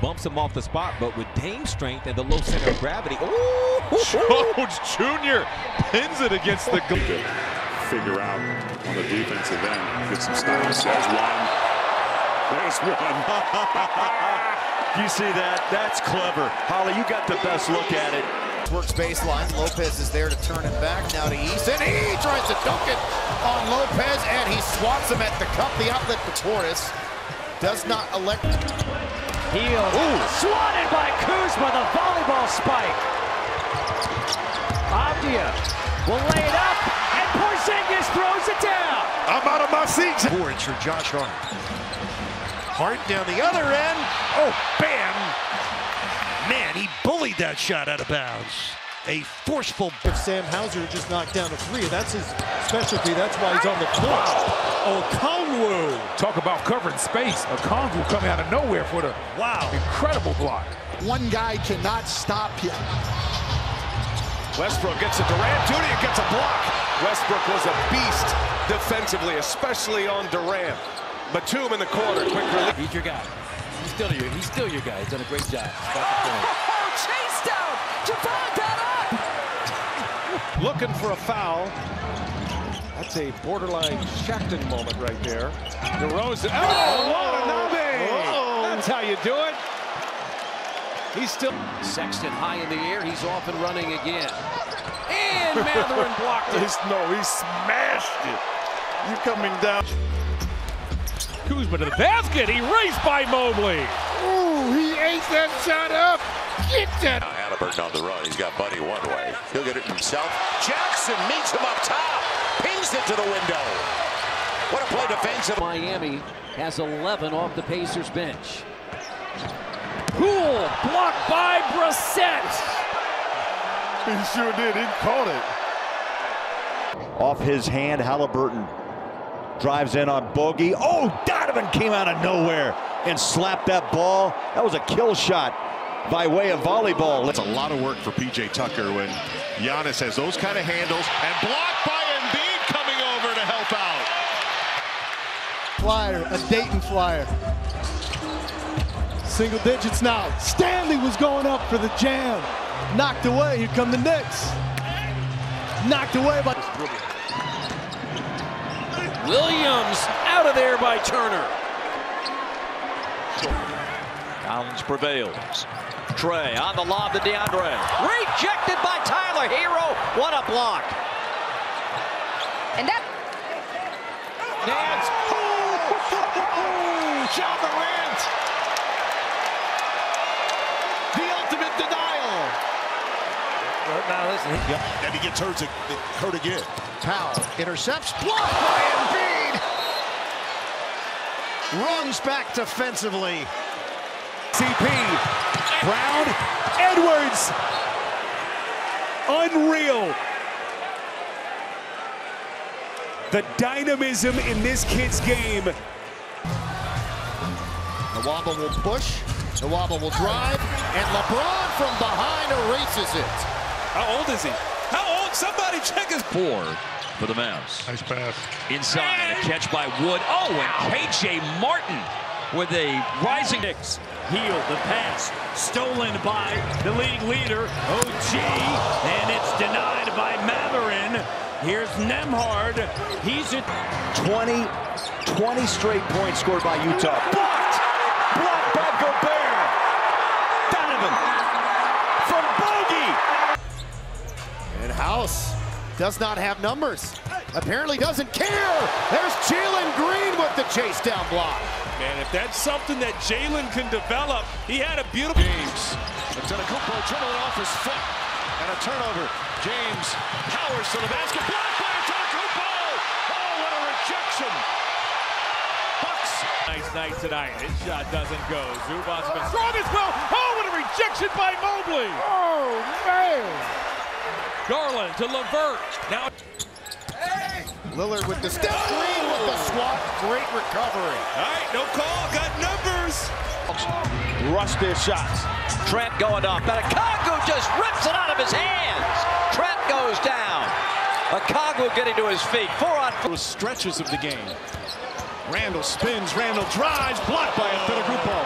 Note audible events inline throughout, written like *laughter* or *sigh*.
bumps him off the spot, but with Dame's strength and the low center of gravity, ooh, Jones Jr. pins it against the goal. figure out on the defensive end. Get some stops. There's one. There's one. *laughs* You see that? That's clever. Holly, you got the best look at it. Works baseline. Lopez is there to turn it back. Now to East. And he tries to dunk it on Lopez. And he swats him at the cup. The outlet for Torres. Does not elect. Heel. Swatted by Kuzma, the volleyball spike. Avdija will lay it up, and Porzingis throws it down. I'm out of my seat. Boards for Josh Hart. Hart down the other end. Oh, bam! Man, he bullied that shot out of bounds. A forceful. If Sam Hauser just knocked down a three, that's his specialty. That's why he's on the floor. Oh, Kongwu. Talk about covering space. Okongwu coming out of nowhere for the Wow. incredible block. One guy cannot stop him. Westbrook gets a Durant duty gets a block. Westbrook was a beast defensively, especially on Durant. Batum in the corner, quick release. he's your guy. He's still your, he's still your guy. He's done a great job. *laughs* Oh, chase down. Javon got up. *laughs* Looking for a foul. That's a borderline Shackton moment right there. DeRozan. Oh, Watanabe! That's how you do it. He's still. Sexton high in the air. He's off and running again. And *laughs* Mathurin blocked it. no, he smashed it. You coming down. Kuzma to the basket. He raced by Mobley. Ooh, he ate that shot up. Get that. Halliburton on the run. He's got Buddy one way. He'll get it himself. Jackson meets him up top. Pings it to the window. What a play defensive. Miami has 11 off the Pacers bench. Poole blocked by Brissett. He sure did. He caught it. Off his hand, Halliburton drives in on Bogey. Oh, Donovan came out of nowhere and slapped that ball. That was a kill shot by way of volleyball. It's a lot of work for PJ Tucker when Giannis has those kind of handles and blocked by Embiid coming over to help out. Flyer, a Dayton flyer. Single digits now. Stanley was going up for the jam. Knocked away. Here come the Knicks. Knocked away by. Williams out of there by Turner. Collins prevails. Trey on the lob to DeAndre. Rejected by Tyler Herro. What a block. And that Nance. Oh, John Morant. The ultimate denial. Now listen, And he gets hurt, hurt again. Powell intercepts. Blocked by Embiid. Runs back defensively. CP. Brown. Edwards. Unreal. The dynamism in this kid's game. Nwaba will push. Nwaba will drive. And LeBron from behind erases it. How old is he? How old? Somebody check his. Four for the Mavs. Nice pass. Inside, a catch by Wood. Oh, and KJ Martin with a rising. Heel the pass, stolen by the league leader, OG, and it's denied by Mathurin. Here's Nembhard. He's at 20, 20 straight points scored by Utah. Blocked! Blocked by Gobert! Donovan from Bogey! And House does not have numbers. Apparently doesn't care. There's Jalen Green with the chase down block. Man, if that's something that Jalen can develop, he had a beautiful. James. Antetokounmpo dribbling off his foot. And a turnover. James powers to the basket. Blocked by Antetokounmpo. Oh, what a rejection. Bucks. Nice night tonight. His shot doesn't go. Zubac's been strong as well. Oh, what a rejection by Mobley. Oh, man. Garland to LeVert. Now. Lillard with the step. Oh. Green with the swat. Great recovery. All right, no call. Got numbers. Rush their shots. Trent going up. And Okongwu just rips it out of his hands. Trent goes down. Okongwu getting to his feet. Four on four. Stretches of the game. Randle spins, Randle drives, blocked by Antetokounmpo.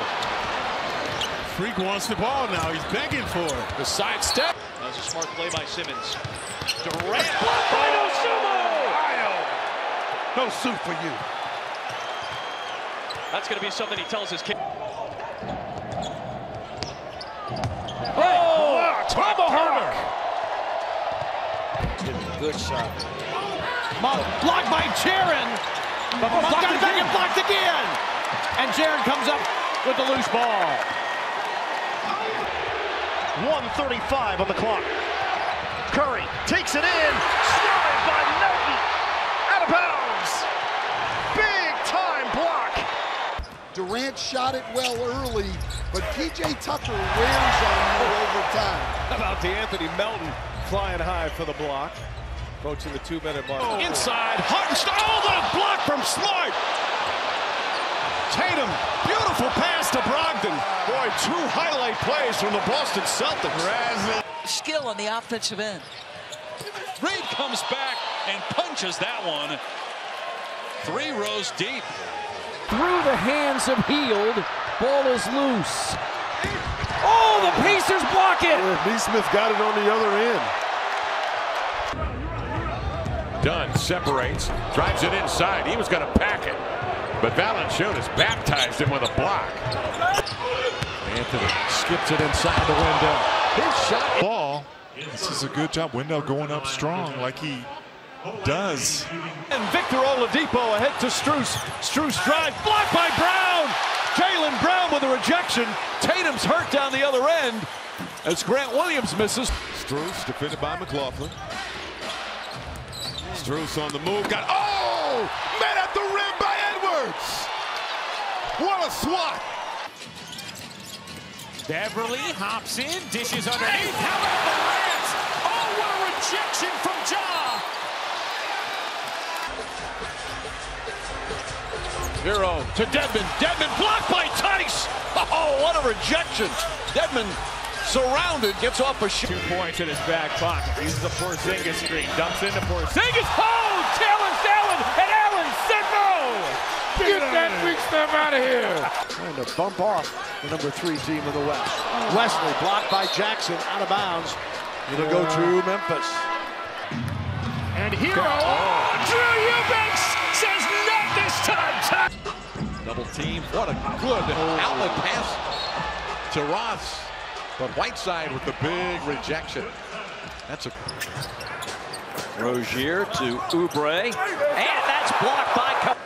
Freak wants the ball now. He's begging for it. The side step. That was a smart play by Simmons. Durant blocked by Dosunmu. No suit for you. That's going to be something he tells his kid. Oh, tomahawk. Good shot. Blocked by Jaren. But blocked got it back and blocked again. And Jaren comes up with the loose ball. 135 on the clock. Curry takes it in. Slide by Melton. Out of bounds. Big time block. Durant shot it well early, but PJ Tucker wears on you over time. How about DeAnthony Melton flying high for the block? Approaching the two-minute mark. Inside, Hartenstein. Oh, what a block from Smart. Tatum, beautiful pass to Brogdon. Boy, two highlight plays from the Boston Celtics. Skill on the offensive end. Reed comes back and punches that one. Three rows deep. Through the hands of Hield. Ball is loose. Oh, the Pacers block it. Nesmith got it on the other end. Dunn separates, drives it inside. He was going to pack it. But Valanciunas baptized him with a block. Anthony skips it inside the window. His shot. Ball. This is a good job. Wendell going up strong like he does. And Victor Oladipo ahead to Strus. Strus drive, blocked by Brown. Jaylen Brown with a rejection. Tatum's hurt down the other end as Grant Williams misses. Strus defended by McLaughlin. Strus on the move. Got oh! Man at the rim by Edwards. What a swat! Beverley hops in, dishes underneath. How about Morant? Oh, what a rejection from Ja. Herro to Dedmon. Dedmon blocked by Theis. Oh, what a rejection. Dedmon surrounded, gets off a shot. Two points in his back pocket. Uses the Porzingis screen. Dumps into Porzingis. Oh, challenged Allen, and Allen said no. Get that big stuff out of here. Trying to bump off the number three team in the West. Wesley blocked by Jackson out of bounds. It'll go to Memphis. And Herro, oh, Drew Eubanks says not this time. Double team. What a good outlet pass to Ross. But Whiteside with the big rejection. That's a Rozier to Oubre. And that's blocked by Cup.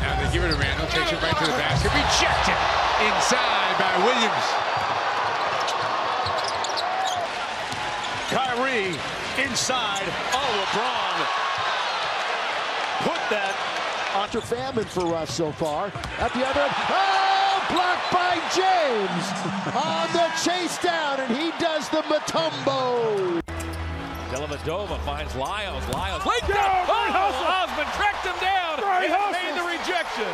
Now they give it to Randle, takes it right to the basket. Rejected inside by Williams. Kyrie inside. Oh, LeBron put that Onto famine for Russ so far. At the other end, oh, blocked by James on the chase down, and he does the Mutombo. Dellavedova finds Lyles. Lyles. Wait down! Oh, Osman tracked him down and made the rejection.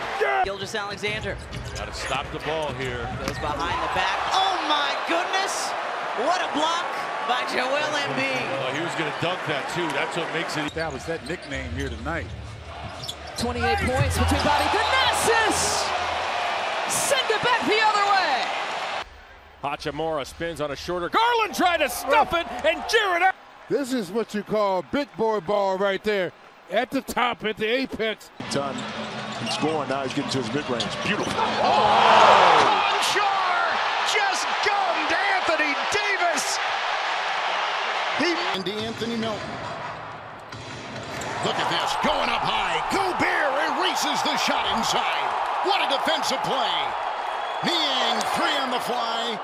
Gilgeous-Alexander Got to stop the ball here. goes behind the back. Oh my goodness! What a block by Joel Embiid. Oh, he was going to dunk that too. That's what makes it. That was that nickname here tonight. 28 points between Bobby Thanasis. Send it back the other way. Hachimura spins on a shorter. Garland tried to stuff it, and Jared. Al- This is what you call big boy ball right there. At the top, at the apex. Done. He's scoring now. He's getting to his mid-range. Beautiful. Oh, Konchar just gummed Anthony Davis. He and Anthony Melton. Look at this, going up high. Gobert erases the shot inside. What a defensive play. Niang, three on the fly.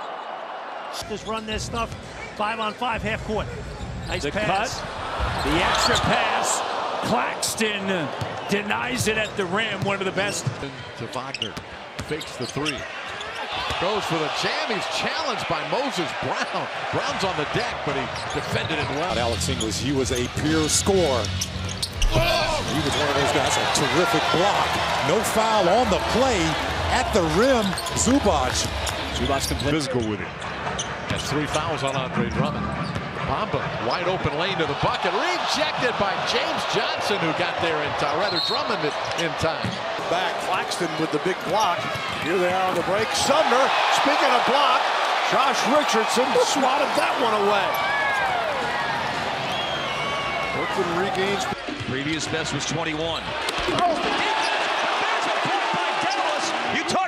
Just run this stuff five on five, half court. Nice The pass. The extra pass. Claxton denies it at the rim. One of the best. To Wagner. Fakes the three. Goes for the jam. He's challenged by Moses Brown. Brown's on the deck, but he defended it well. Alex English, he was a pure scorer. Oh! He was one of those guys, a terrific block. No foul on the play at the rim. Zubac. Zubac can play physical with it. Has three fouls on Andre Drummond. Bamba, wide open lane to the bucket, rejected by James Johnson, who got there in time, rather Drummond in time. Back, Claxton with the big block. Here they are on the break. Sumner, speaking of block, Josh Richardson swatted that one away. Brooklyn regains. Previous best was 21. There's a point by Dallas. Utah